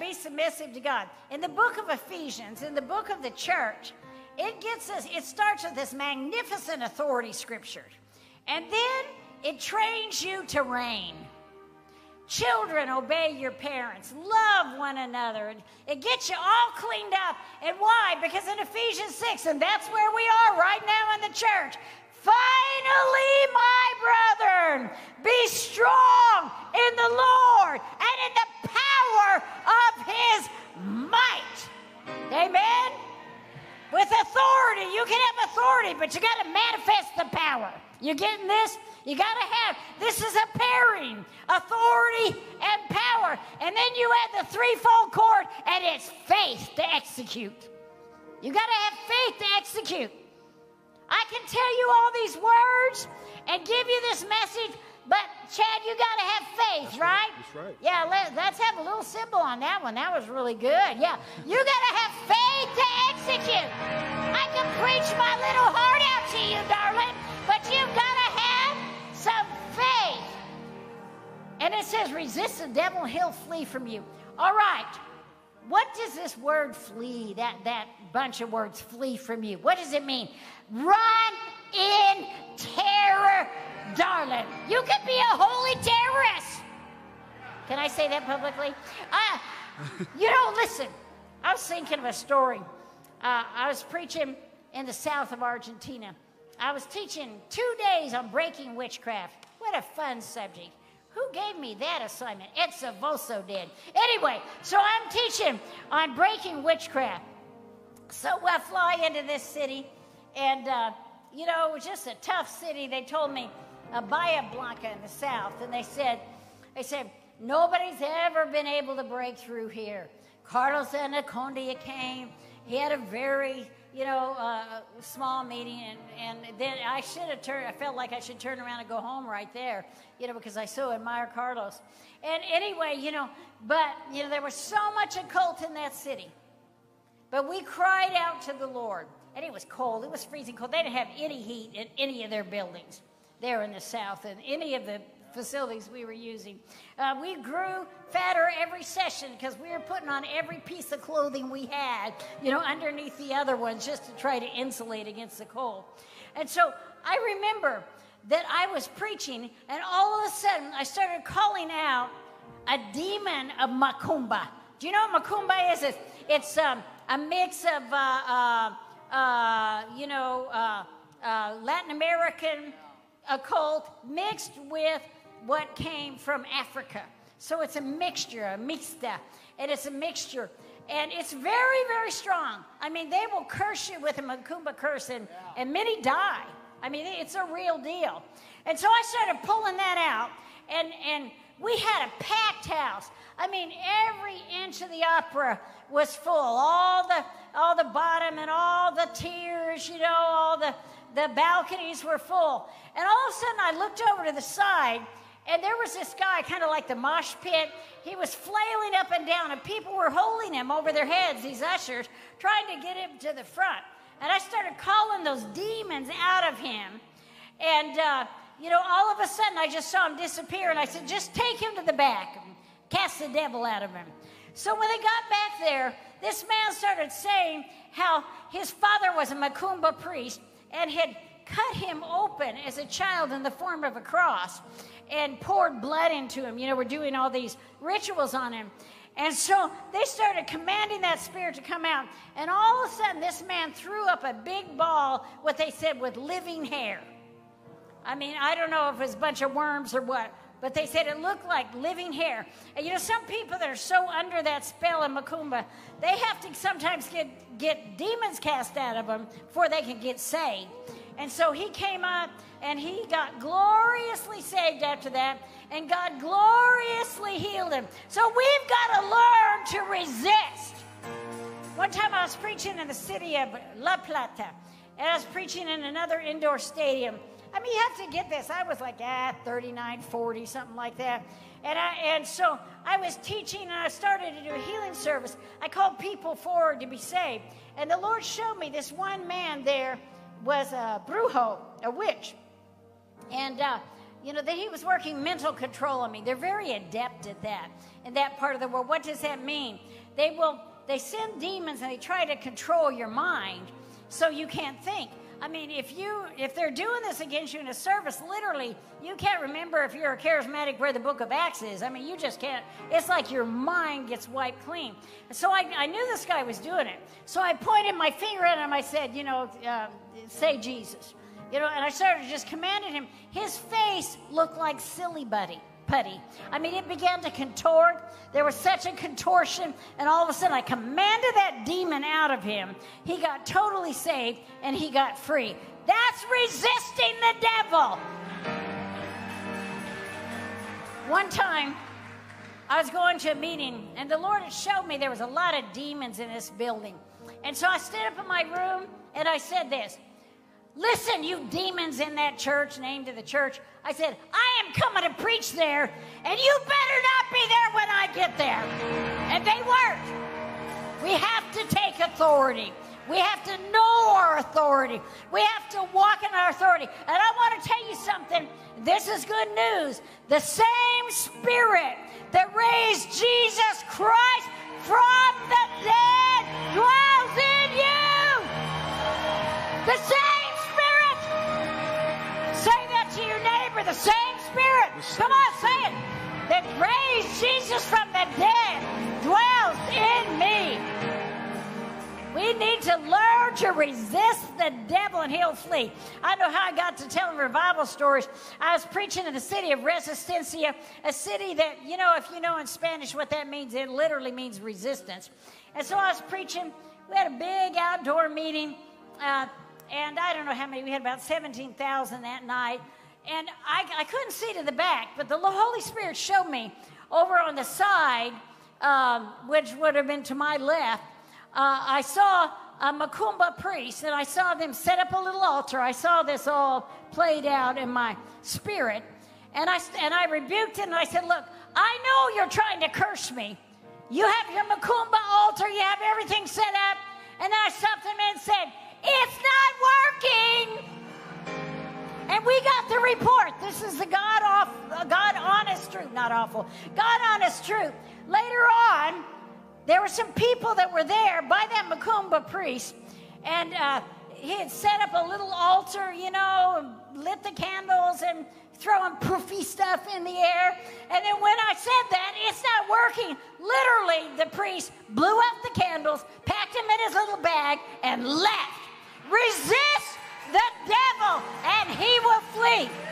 be submissive to God. In the book of Ephesians, in the book of the church, it gets us, it starts with this magnificent authority scripture. And then it trains you to reign. Children, obey your parents. Love one another. It gets you all cleaned up. And why? Because in Ephesians 6, and that's where we are right now in the church. Finally, my brethren, be strong in the Lord and in the power authority, but you got to manifest the power. You getting this? You got to have, this is a pairing authority and power. And then you add the threefold cord, and it's faith to execute. You got to have faith to execute. I can tell you all these words and give you this message, but child, you got to have faith, right? That's right. Yeah, let, us have a little cymbal on that one. That was really good. Yeah, you got to have faith to execute. I can preach my little heart out to you, darling, but you've got to have some faith. And it says, resist the devil, he'll flee from you. All right. What does this word flee, that, that bunch of words, flee from you? What does it mean? Run in terror, darling. You could be a holy terrorist. Can I say that publicly? Uh, you know, listen, I was thinking of a story. Uh, I was preaching in the south of Argentina. I was teaching two days on breaking witchcraft. What a fun subject. Who gave me that assignment? Ed Silvoso did. Anyway, so I'm teaching on breaking witchcraft. So I fly into this city, and uh, you know, it was just a tough city. They told me uh, Bahia Blanca in the south, and they said, they said nobody's ever been able to break through here. Carlos Anacondia came. He had a very you know, uh, small meeting, and, and then I should have turned, I felt like I should turn around and go home right there, you know, because I so admire Carlos. And anyway, you know, but, you know, there was so much occult in that city. But we cried out to the Lord, and it was cold, it was freezing cold. They didn't have any heat in any of their buildings there in the south, and any of the facilities we were using. Uh, we grew fatter every session because we were putting on every piece of clothing we had, you know, underneath the other ones just to try to insulate against the cold. And so I remember that I was preaching, and all of a sudden I started calling out a demon of Macumba. Do you know what Macumba is? It's, it's um, a mix of, uh, uh, uh you know, uh, uh, Latin American occult mixed with what came from Africa. So it's a mixture, a mixta, and it's a mixture. And it's very, very strong. I mean, they will curse you with a Macumba curse, and, and many die. I mean, it's a real deal. And so I started pulling that out, and, and we had a packed house. I mean, every inch of the opera was full. All the all the bottom and all the tiers, you know, all the the balconies were full. And all of a sudden I looked over to the side and there was this guy, kind of like the mosh pit. He was flailing up and down, and people were holding him over their heads, these ushers, trying to get him to the front. And I started calling those demons out of him. And, uh, you know, all of a sudden I just saw him disappear, and I said, just take him to the back, and cast the devil out of him. So when they got back there, this man started saying how his father was a Macumba priest and had cut him open as a child in the form of a cross and poured blood into him. You know, we're doing all these rituals on him. And so they started commanding that spirit to come out. And all of a sudden, this man threw up a big ball, what they said, with living hair. I mean, I don't know if it was a bunch of worms or what, but they said it looked like living hair. And you know, some people that are so under that spell of Macumba, they have to sometimes get, get demons cast out of them before they can get saved. And so he came up and he got gloriously saved after that, and God gloriously healed him. So we've got to learn to resist. One time I was preaching in the city of La Plata, and I was preaching in another indoor stadium. I mean, you have to get this. I was like, ah, 39, 40, something like that. And, I, and so I was teaching and I started to do a healing service. I called people forward to be saved. And the Lord showed me this one man there was a brujo, a witch. And, uh, you know, that he was working mental control on me. They're very adept at that in that part of the world. What does that mean? They will they send demons and they try to control your mind so you can't think. I mean, if you if they're doing this against you in a service, literally, you can't remember if you're a charismatic where the book of Acts is. I mean, you just can't. It's like your mind gets wiped clean. So I, I knew this guy was doing it. So I pointed my finger at him. I said, you know, uh, say Jesus. You know, and I started just commanding him. His face looked like silly buddy putty. I mean, it began to contort. There was such a contortion, and all of a sudden, I commanded that demon out of him. He got totally saved and he got free. That's resisting the devil. One time, I was going to a meeting, and the Lord had showed me there was a lot of demons in this building. And so I stood up in my room and I said this Listen, you demons in that church, name to the church. I said, I am coming to preach there, and you better not be there when I get there. And they weren't. We have to take authority. We have to know our authority. We have to walk in our authority. And I want to tell you something. This is good news. The same spirit that raised Jesus Christ from the dead dwells in you. The same spirit. Come on, say it. That raised Jesus from the dead dwells in me. We need to learn to resist the devil and he'll flee. I know how I got to telling revival stories. I was preaching in the city of Resistencia, a city that, you know, if you know in Spanish what that means, it literally means resistance. And so I was preaching. We had a big outdoor meeting, uh, and I don't know how many, we had about 17,000 that night. And I, I, couldn't see to the back, but the Holy Spirit showed me over on the side, um, which would have been to my left uh, I saw a Macumba priest and I saw them set up a little altar. I saw this all played out in my spirit. And I, and I rebuked it and I said, Look, I know you're trying to curse me. You have your Macumba altar, you have everything set up. And then I stopped him and said, It's not working. And we got the report. This is the God off, God honest truth, not awful, God honest truth. Later on, there were some people that were there by that Macumba priest, and uh, he had set up a little altar, you know, lit the candles and throwing poofy stuff in the air. And then when I said that, it's not working. Literally, the priest blew up the candles, packed them in his little bag, and left. Resist the devil, and he will flee.